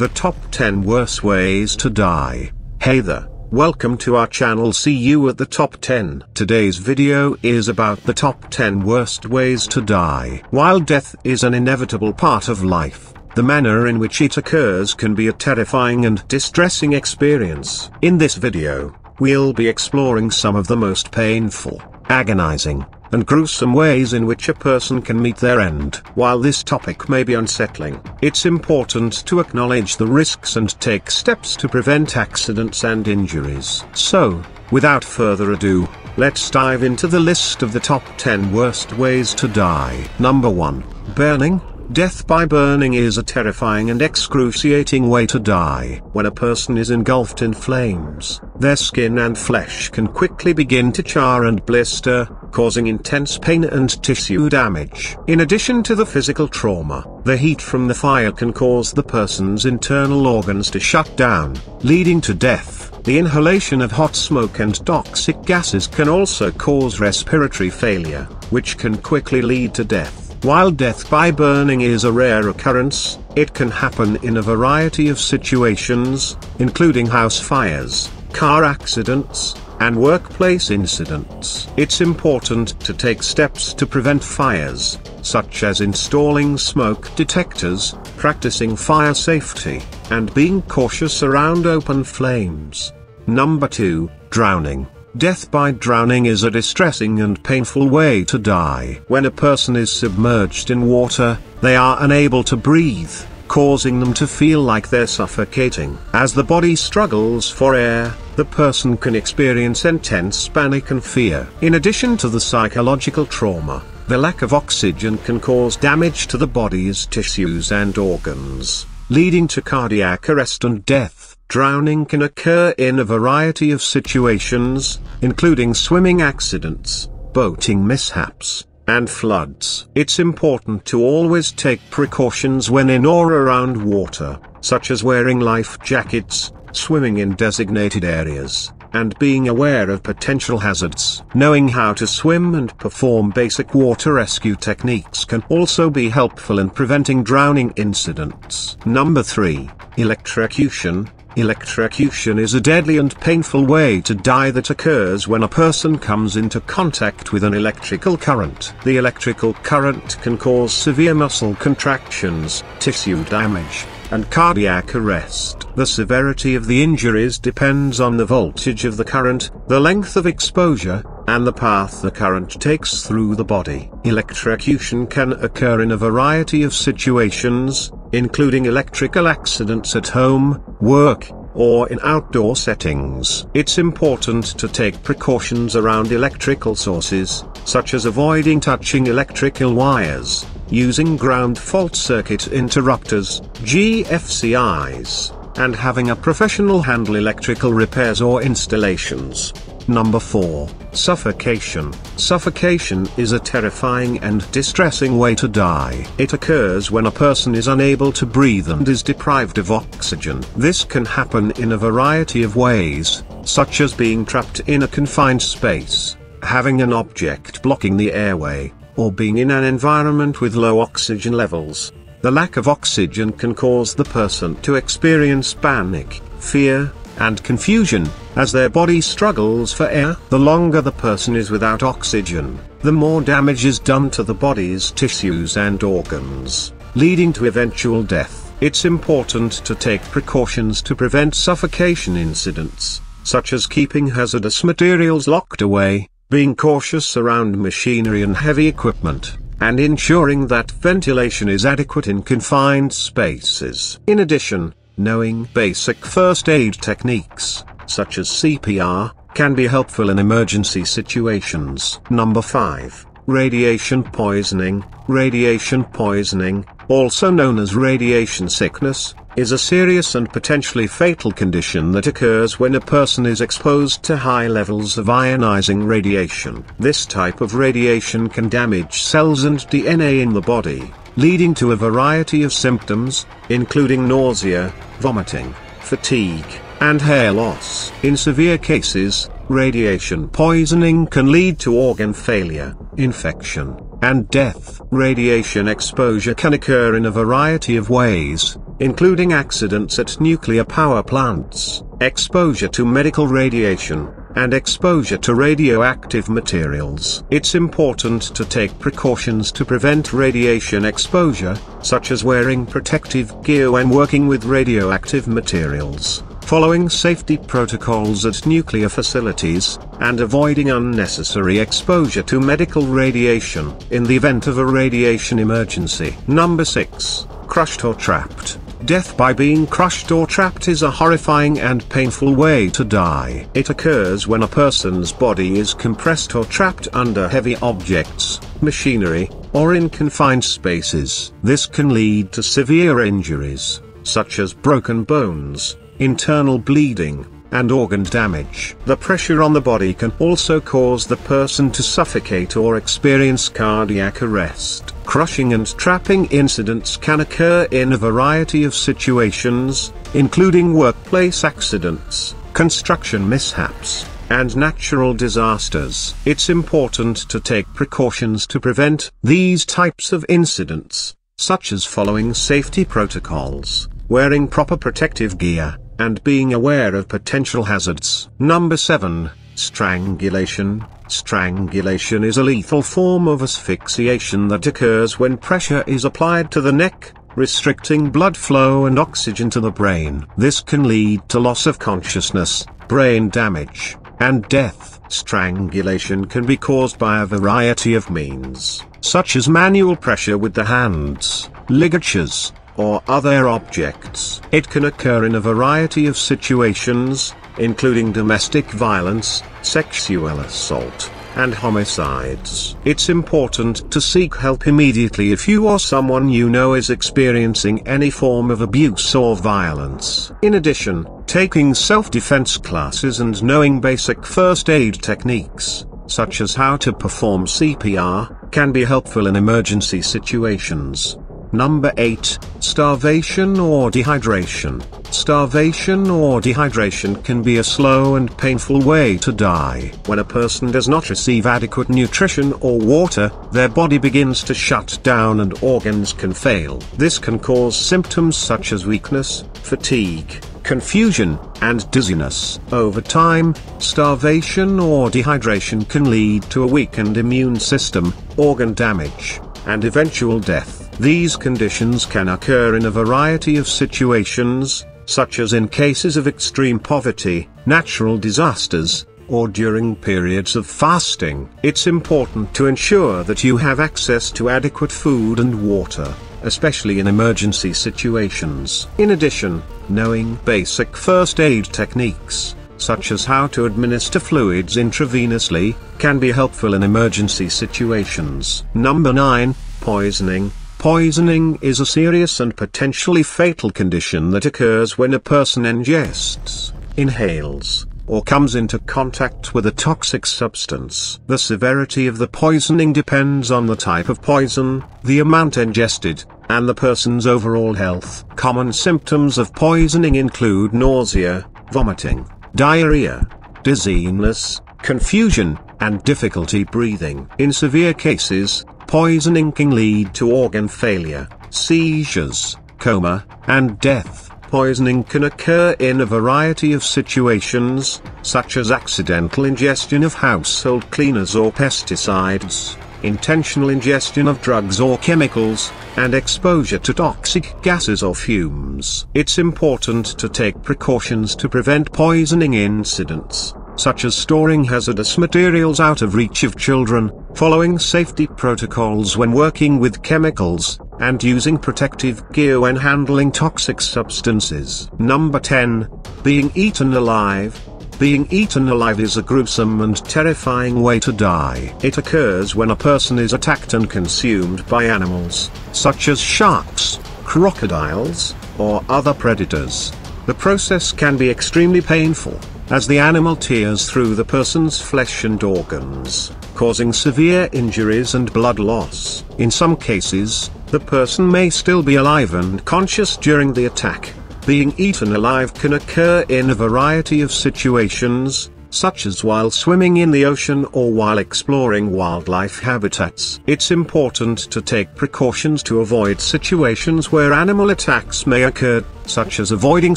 The top 10 worst ways to die. Hey there, welcome to our channel see you at the top 10. Today's video is about the top 10 worst ways to die. While death is an inevitable part of life, the manner in which it occurs can be a terrifying and distressing experience. In this video, we'll be exploring some of the most painful, agonizing, and gruesome ways in which a person can meet their end. While this topic may be unsettling, it's important to acknowledge the risks and take steps to prevent accidents and injuries. So, without further ado, let's dive into the list of the top 10 worst ways to die. Number 1. Burning. Death by burning is a terrifying and excruciating way to die. When a person is engulfed in flames, their skin and flesh can quickly begin to char and blister, causing intense pain and tissue damage. In addition to the physical trauma, the heat from the fire can cause the person's internal organs to shut down, leading to death. The inhalation of hot smoke and toxic gases can also cause respiratory failure, which can quickly lead to death. While death by burning is a rare occurrence, it can happen in a variety of situations, including house fires, car accidents, and workplace incidents. It's important to take steps to prevent fires, such as installing smoke detectors, practicing fire safety, and being cautious around open flames. Number 2, Drowning. Death by drowning is a distressing and painful way to die. When a person is submerged in water, they are unable to breathe, causing them to feel like they're suffocating. As the body struggles for air, the person can experience intense panic and fear. In addition to the psychological trauma, the lack of oxygen can cause damage to the body's tissues and organs, leading to cardiac arrest and death. Drowning can occur in a variety of situations, including swimming accidents, boating mishaps, and floods. It's important to always take precautions when in or around water, such as wearing life jackets, swimming in designated areas, and being aware of potential hazards. Knowing how to swim and perform basic water rescue techniques can also be helpful in preventing drowning incidents. Number 3. Electrocution Electrocution is a deadly and painful way to die that occurs when a person comes into contact with an electrical current. The electrical current can cause severe muscle contractions, tissue damage, and cardiac arrest. The severity of the injuries depends on the voltage of the current, the length of exposure, and the path the current takes through the body. Electrocution can occur in a variety of situations, including electrical accidents at home, work, or in outdoor settings. It's important to take precautions around electrical sources, such as avoiding touching electrical wires, using ground fault circuit interrupters, GFCIs, and having a professional handle electrical repairs or installations. Number 4. Suffocation. Suffocation is a terrifying and distressing way to die. It occurs when a person is unable to breathe and is deprived of oxygen. This can happen in a variety of ways, such as being trapped in a confined space, having an object blocking the airway, or being in an environment with low oxygen levels. The lack of oxygen can cause the person to experience panic, fear, and confusion, as their body struggles for air. The longer the person is without oxygen, the more damage is done to the body's tissues and organs, leading to eventual death. It's important to take precautions to prevent suffocation incidents, such as keeping hazardous materials locked away, being cautious around machinery and heavy equipment, and ensuring that ventilation is adequate in confined spaces. In addition, knowing basic first aid techniques, such as CPR, can be helpful in emergency situations. Number 5. Radiation poisoning. Radiation poisoning, also known as radiation sickness, is a serious and potentially fatal condition that occurs when a person is exposed to high levels of ionizing radiation. This type of radiation can damage cells and DNA in the body, leading to a variety of symptoms, including nausea, vomiting, fatigue, and hair loss. In severe cases, radiation poisoning can lead to organ failure, infection, and death. Radiation exposure can occur in a variety of ways, including accidents at nuclear power plants, exposure to medical radiation, and exposure to radioactive materials. It's important to take precautions to prevent radiation exposure, such as wearing protective gear when working with radioactive materials, following safety protocols at nuclear facilities, and avoiding unnecessary exposure to medical radiation in the event of a radiation emergency. Number 6. Crushed or trapped. Death by being crushed or trapped is a horrifying and painful way to die. It occurs when a person's body is compressed or trapped under heavy objects, machinery, or in confined spaces. This can lead to severe injuries, such as broken bones, internal bleeding, and organ damage. The pressure on the body can also cause the person to suffocate or experience cardiac arrest. Crushing and trapping incidents can occur in a variety of situations, including workplace accidents, construction mishaps, and natural disasters. It's important to take precautions to prevent these types of incidents, such as following safety protocols, wearing proper protective gear, and being aware of potential hazards. Number 7. Strangulation. Strangulation is a lethal form of asphyxiation that occurs when pressure is applied to the neck, restricting blood flow and oxygen to the brain. This can lead to loss of consciousness, brain damage, and death. Strangulation can be caused by a variety of means, such as manual pressure with the hands, ligatures, or other objects. It can occur in a variety of situations, including domestic violence, sexual assault, and homicides. It's important to seek help immediately if you or someone you know is experiencing any form of abuse or violence. In addition, taking self-defense classes and knowing basic first aid techniques, such as how to perform CPR, can be helpful in emergency situations. Number 8, Starvation or Dehydration. Starvation or dehydration can be a slow and painful way to die. When a person does not receive adequate nutrition or water, their body begins to shut down and organs can fail. This can cause symptoms such as weakness, fatigue, confusion, and dizziness. Over time, starvation or dehydration can lead to a weakened immune system, organ damage, and eventual death. These conditions can occur in a variety of situations, such as in cases of extreme poverty, natural disasters, or during periods of fasting. It's important to ensure that you have access to adequate food and water, especially in emergency situations. In addition, knowing basic first aid techniques, such as how to administer fluids intravenously, can be helpful in emergency situations. Number 9, Poisoning. Poisoning is a serious and potentially fatal condition that occurs when a person ingests, inhales, or comes into contact with a toxic substance. The severity of the poisoning depends on the type of poison, the amount ingested, and the person's overall health. Common symptoms of poisoning include nausea, vomiting, diarrhea, dizziness, confusion, and difficulty breathing. In severe cases, Poisoning can lead to organ failure, seizures, coma, and death. Poisoning can occur in a variety of situations, such as accidental ingestion of household cleaners or pesticides, intentional ingestion of drugs or chemicals, and exposure to toxic gases or fumes. It's important to take precautions to prevent poisoning incidents such as storing hazardous materials out of reach of children, following safety protocols when working with chemicals, and using protective gear when handling toxic substances. Number 10. Being eaten alive. Being eaten alive is a gruesome and terrifying way to die. It occurs when a person is attacked and consumed by animals, such as sharks, crocodiles, or other predators. The process can be extremely painful, as the animal tears through the person's flesh and organs, causing severe injuries and blood loss. In some cases, the person may still be alive and conscious during the attack. Being eaten alive can occur in a variety of situations, such as while swimming in the ocean or while exploring wildlife habitats. It's important to take precautions to avoid situations where animal attacks may occur, such as avoiding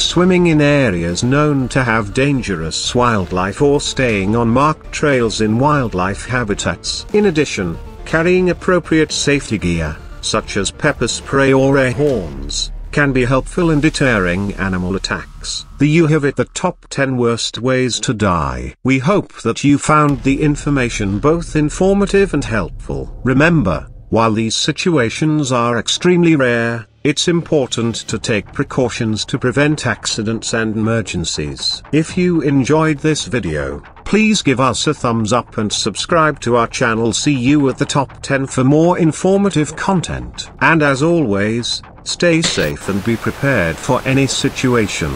swimming in areas known to have dangerous wildlife or staying on marked trails in wildlife habitats. In addition, carrying appropriate safety gear, such as pepper spray or air horns, can be helpful in deterring animal attacks. The you have it the top 10 worst ways to die. We hope that you found the information both informative and helpful. Remember, while these situations are extremely rare, it's important to take precautions to prevent accidents and emergencies. If you enjoyed this video, please give us a thumbs up and subscribe to our channel see you at the top 10 for more informative content. And as always, stay safe and be prepared for any situation.